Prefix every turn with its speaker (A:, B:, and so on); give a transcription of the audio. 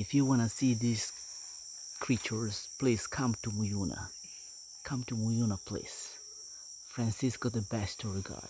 A: If you wanna see these creatures, please come to Muyuna. Come to Muyuna, please. Francisco, the best tour guide.